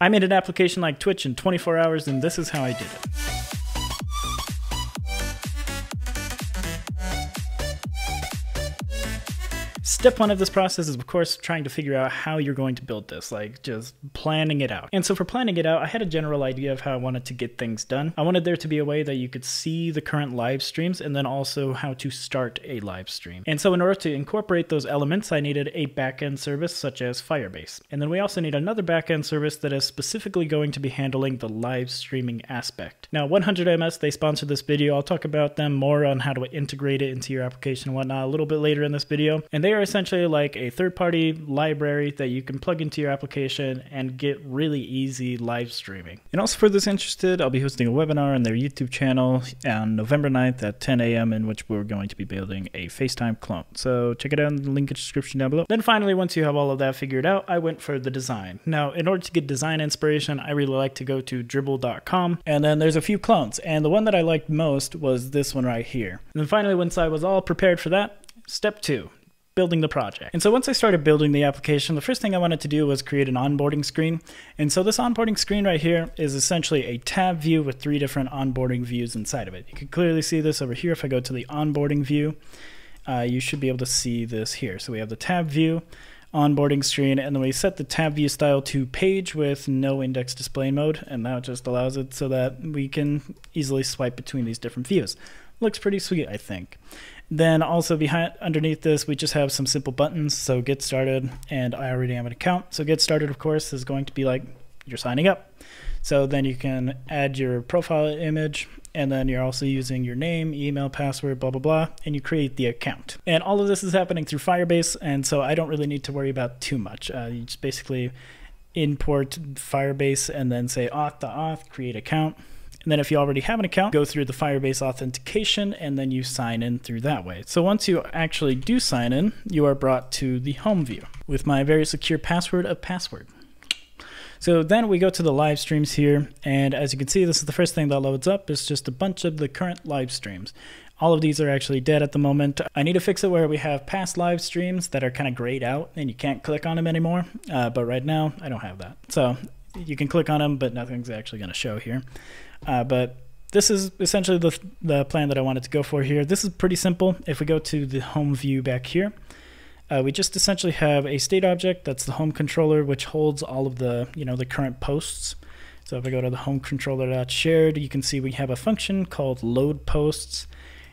I made an application like Twitch in 24 hours, and this is how I did it. Step one of this process is, of course, trying to figure out how you're going to build this, like just planning it out. And so for planning it out, I had a general idea of how I wanted to get things done. I wanted there to be a way that you could see the current live streams and then also how to start a live stream. And so in order to incorporate those elements, I needed a backend service such as Firebase. And then we also need another backend service that is specifically going to be handling the live streaming aspect. Now, 100MS, they sponsored this video. I'll talk about them more on how to integrate it into your application and whatnot a little bit later in this video. And they are essentially like a third party library that you can plug into your application and get really easy live streaming. And also for those interested, I'll be hosting a webinar on their YouTube channel on November 9th at 10 a.m. in which we're going to be building a FaceTime clone. So check it out in the link in the description down below. Then finally, once you have all of that figured out, I went for the design. Now, in order to get design inspiration, I really like to go to dribbble.com and then there's a few clones. And the one that I liked most was this one right here. And then finally, once I was all prepared for that, Step two, building the project. And so once I started building the application, the first thing I wanted to do was create an onboarding screen. And so this onboarding screen right here is essentially a tab view with three different onboarding views inside of it. You can clearly see this over here. If I go to the onboarding view, uh, you should be able to see this here. So we have the tab view, onboarding screen, and then we set the tab view style to page with no index display mode, and that just allows it so that we can easily swipe between these different views. Looks pretty sweet, I think. Then also behind underneath this, we just have some simple buttons. So get started, and I already have an account. So get started, of course, is going to be like you're signing up. So then you can add your profile image, and then you're also using your name, email, password, blah, blah, blah, and you create the account. And all of this is happening through Firebase, and so I don't really need to worry about too much. Uh, you just basically import Firebase and then say auth to auth, create account, and then if you already have an account, go through the Firebase authentication and then you sign in through that way. So once you actually do sign in, you are brought to the home view with my very secure password of password. So then we go to the live streams here, and as you can see, this is the first thing that loads up. It's just a bunch of the current live streams. All of these are actually dead at the moment. I need to fix it where we have past live streams that are kind of grayed out and you can't click on them anymore. Uh, but right now, I don't have that. So you can click on them, but nothing's actually going to show here. Uh, but this is essentially the, the plan that I wanted to go for here. This is pretty simple. If we go to the home view back here, uh, we just essentially have a state object that's the home controller, which holds all of the you know the current posts. So if I go to the home controller.shared, you can see we have a function called load posts,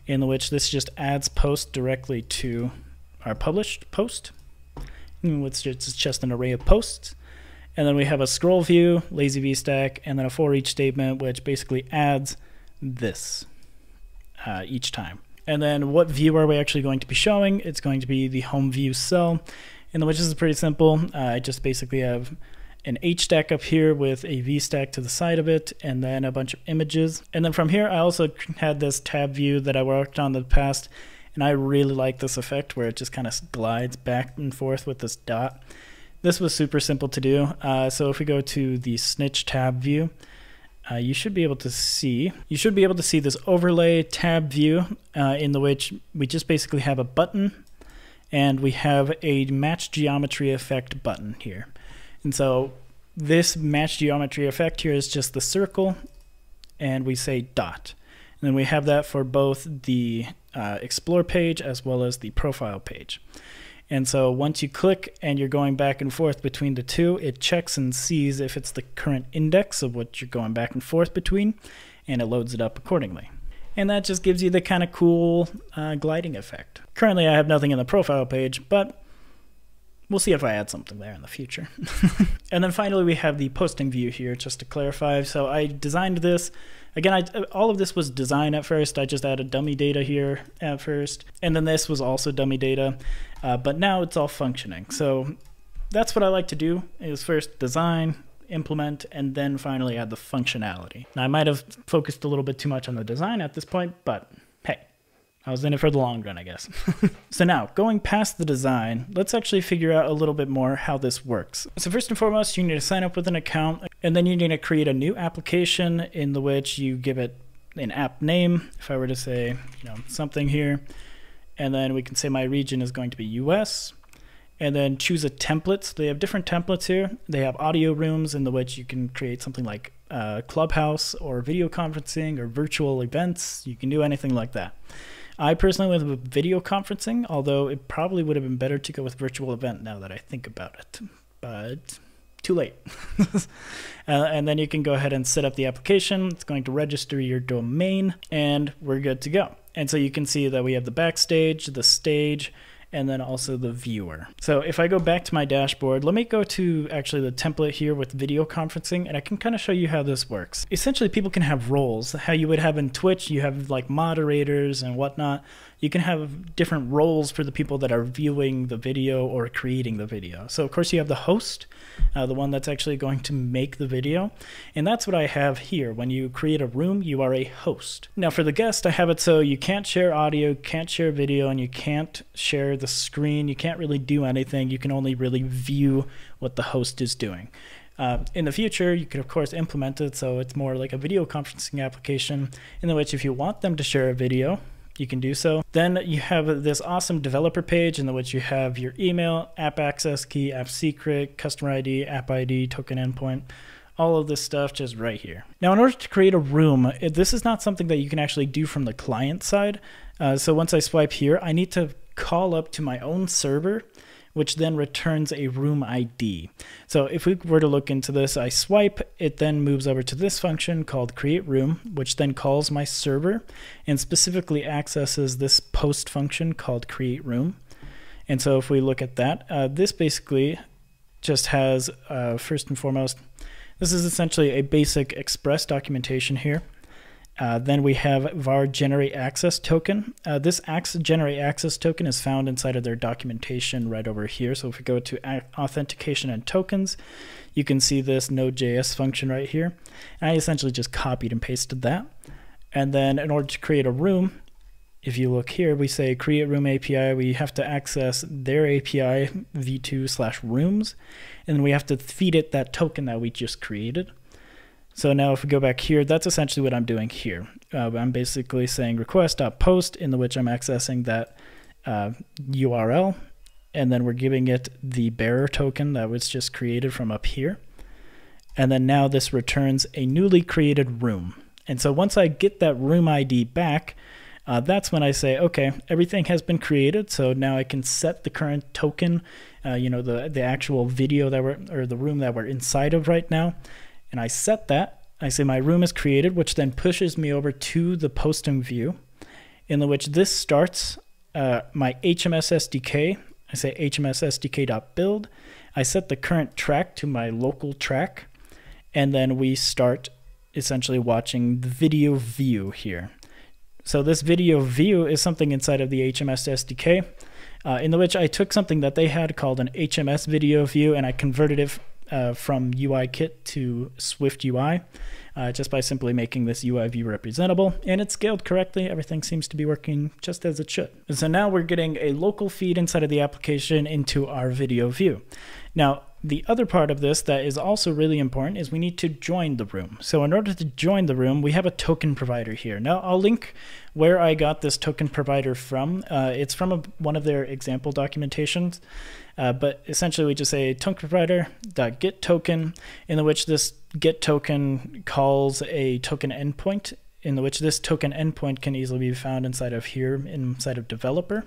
in which this just adds posts directly to our published post. Just, it's just an array of posts. And then we have a scroll view, lazy v stack, and then a for each statement, which basically adds this uh, each time. And then what view are we actually going to be showing? It's going to be the home view cell, in which is pretty simple. Uh, I just basically have an H stack up here with a V stack to the side of it, and then a bunch of images. And then from here, I also had this tab view that I worked on the past, and I really like this effect where it just kind of glides back and forth with this dot. This was super simple to do. Uh, so if we go to the snitch tab view, uh, you should be able to see you should be able to see this overlay tab view uh, in the which we just basically have a button and we have a match geometry effect button here. And so this match geometry effect here is just the circle and we say dot. And then we have that for both the uh, explore page as well as the profile page. And so once you click and you're going back and forth between the two, it checks and sees if it's the current index of what you're going back and forth between, and it loads it up accordingly. And that just gives you the kind of cool uh, gliding effect. Currently, I have nothing in the profile page, but we'll see if I add something there in the future. and then finally, we have the posting view here, just to clarify. So I designed this Again, I, all of this was design at first. I just added dummy data here at first. And then this was also dummy data. Uh, but now it's all functioning. So that's what I like to do is first design, implement, and then finally add the functionality. Now, I might have focused a little bit too much on the design at this point, but I was in it for the long run, I guess. so now, going past the design, let's actually figure out a little bit more how this works. So first and foremost, you need to sign up with an account, and then you need to create a new application in the which you give it an app name. If I were to say, you know, something here, and then we can say my region is going to be US, and then choose a template. So they have different templates here. They have audio rooms in the which you can create something like uh, Clubhouse or video conferencing or virtual events. You can do anything like that. I personally went with video conferencing, although it probably would have been better to go with virtual event now that I think about it. But too late. uh, and then you can go ahead and set up the application. It's going to register your domain, and we're good to go. And so you can see that we have the backstage, the stage, and then also the viewer. So if I go back to my dashboard, let me go to actually the template here with video conferencing and I can kind of show you how this works. Essentially people can have roles, how you would have in Twitch, you have like moderators and whatnot you can have different roles for the people that are viewing the video or creating the video. So, of course, you have the host, uh, the one that's actually going to make the video. And that's what I have here. When you create a room, you are a host. Now, for the guest, I have it so you can't share audio, can't share video, and you can't share the screen. You can't really do anything. You can only really view what the host is doing. Uh, in the future, you could of course implement it so it's more like a video conferencing application in which if you want them to share a video, you can do so. Then you have this awesome developer page in which you have your email, app access key, app secret, customer ID, app ID, token endpoint, all of this stuff just right here. Now, in order to create a room, this is not something that you can actually do from the client side. Uh, so once I swipe here, I need to call up to my own server which then returns a room ID. So if we were to look into this, I swipe, it then moves over to this function called create room, which then calls my server and specifically accesses this post function called create room. And so if we look at that, uh, this basically just has, uh, first and foremost, this is essentially a basic express documentation here. Uh, then we have var generate access token. Uh, this access, generate access token is found inside of their documentation right over here. So if we go to authentication and tokens, you can see this Node.js function right here. And I essentially just copied and pasted that. And then in order to create a room, if you look here, we say create room API. We have to access their API v2 slash rooms, and we have to feed it that token that we just created. So now if we go back here, that's essentially what I'm doing here. Uh, I'm basically saying request.post in the which I'm accessing that uh, URL, and then we're giving it the bearer token that was just created from up here. And then now this returns a newly created room. And so once I get that room ID back, uh, that's when I say, okay, everything has been created. So now I can set the current token, uh, you know, the the actual video that we're or the room that we're inside of right now and I set that. I say my room is created, which then pushes me over to the posting view, in which this starts uh, my HMS SDK. I say HMS SDK.build. I set the current track to my local track, and then we start essentially watching the video view here. So this video view is something inside of the HMS SDK, uh, in which I took something that they had called an HMS video view and I converted it uh, from UIKit to Swift UI uh, just by simply making this UI view representable. And it's scaled correctly. Everything seems to be working just as it should. So now we're getting a local feed inside of the application into our video view. Now, the other part of this that is also really important is we need to join the room. So in order to join the room, we have a token provider here. Now I'll link where I got this token provider from. Uh, it's from a, one of their example documentations. Uh, but essentially we just say token provider dot get token in which this get token calls a token endpoint in which this token endpoint can easily be found inside of here inside of developer.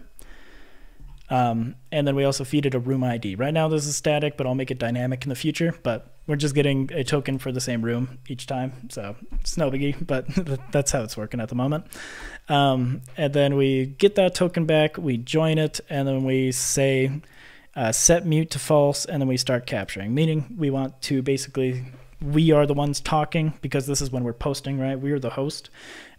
Um, and then we also feed it a room ID. Right now this is static, but I'll make it dynamic in the future. But we're just getting a token for the same room each time. So it's no biggie, but that's how it's working at the moment. Um, and then we get that token back, we join it, and then we say uh, set mute to false, and then we start capturing, meaning we want to basically we are the ones talking because this is when we're posting, right? We're the host.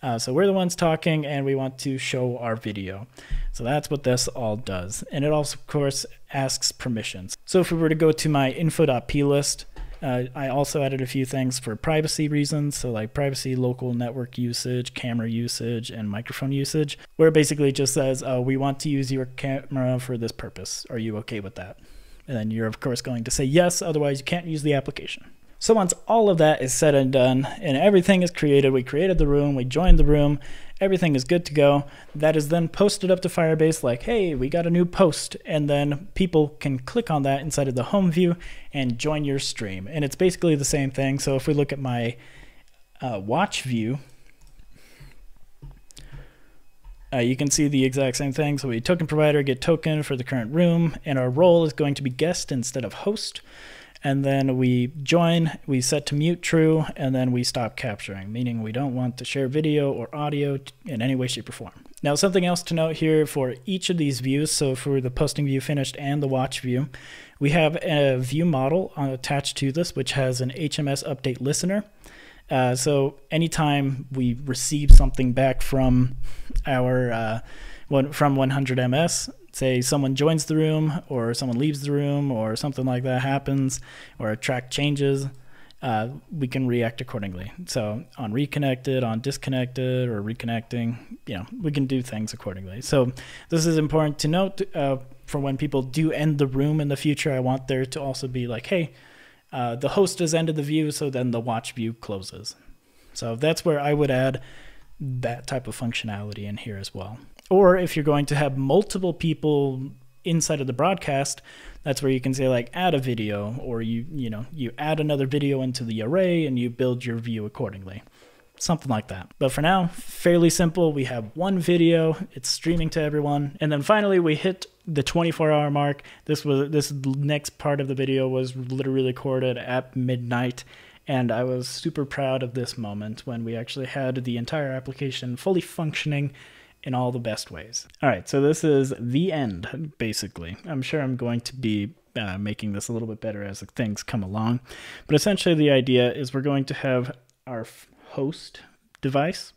Uh, so we're the ones talking and we want to show our video. So that's what this all does. And it also, of course, asks permissions. So if we were to go to my info.plist, uh, I also added a few things for privacy reasons, so like privacy, local network usage, camera usage, and microphone usage, where it basically just says, uh, we want to use your camera for this purpose. Are you okay with that? And then you're, of course, going to say yes, otherwise, you can't use the application. So once all of that is said and done and everything is created, we created the room, we joined the room, everything is good to go. That is then posted up to Firebase like, hey, we got a new post. And then people can click on that inside of the home view and join your stream. And it's basically the same thing. So if we look at my uh, watch view, uh, you can see the exact same thing. So we token provider, get token for the current room, and our role is going to be guest instead of host and then we join, we set to mute true, and then we stop capturing, meaning we don't want to share video or audio in any way, shape, or form. Now, something else to note here for each of these views, so for the posting view finished and the watch view, we have a view model attached to this, which has an HMS update listener. Uh, so anytime we receive something back from our uh, from 100ms, say someone joins the room or someone leaves the room or something like that happens or a track changes, uh, we can react accordingly. So on reconnected, on disconnected, or reconnecting, you know, we can do things accordingly. So this is important to note uh, for when people do end the room in the future. I want there to also be like, hey, uh, the host has ended the view, so then the watch view closes. So that's where I would add that type of functionality in here as well. Or if you're going to have multiple people inside of the broadcast, that's where you can say like add a video or you you know you add another video into the array and you build your view accordingly something like that but for now fairly simple we have one video it's streaming to everyone and then finally we hit the 24 hour mark this was this next part of the video was literally recorded at midnight and I was super proud of this moment when we actually had the entire application fully functioning in all the best ways. All right, so this is the end, basically. I'm sure I'm going to be uh, making this a little bit better as things come along. But essentially, the idea is we're going to have our host device.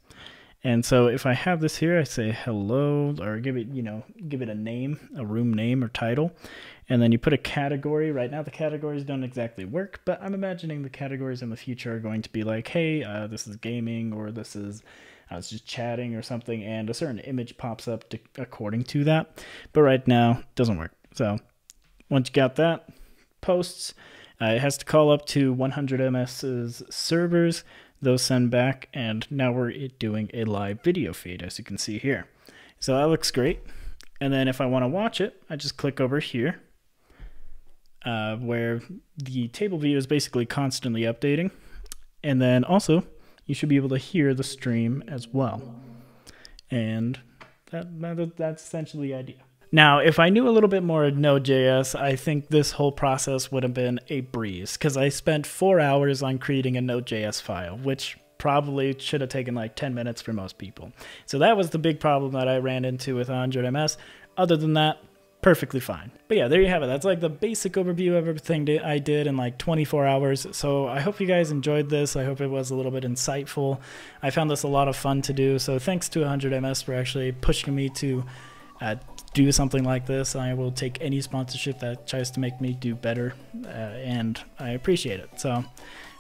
And so if I have this here, I say hello or give it, you know, give it a name, a room name or title. And then you put a category. Right now, the categories don't exactly work, but I'm imagining the categories in the future are going to be like, hey, uh, this is gaming or this is I was just chatting or something, and a certain image pops up to, according to that. But right now, it doesn't work. So once you got that, posts, uh, it has to call up to 100MS's servers. Those send back, and now we're doing a live video feed, as you can see here. So that looks great. And then if I want to watch it, I just click over here, uh, where the table view is basically constantly updating. And then also, you should be able to hear the stream as well. And that, that that's essentially the idea. Now, if I knew a little bit more of Node.js, I think this whole process would have been a breeze because I spent four hours on creating a Node.js file, which probably should have taken like 10 minutes for most people. So that was the big problem that I ran into with 100ms. Other than that, perfectly fine. But yeah, there you have it. That's like the basic overview of everything I did in like 24 hours. So I hope you guys enjoyed this. I hope it was a little bit insightful. I found this a lot of fun to do. So thanks to 100ms for actually pushing me to uh, do something like this. I will take any sponsorship that tries to make me do better, uh, and I appreciate it. So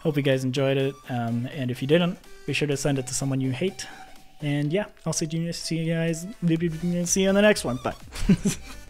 hope you guys enjoyed it. Um, and if you didn't, be sure to send it to someone you hate. And yeah, I'll see you, see you guys. See you on the next one. Bye.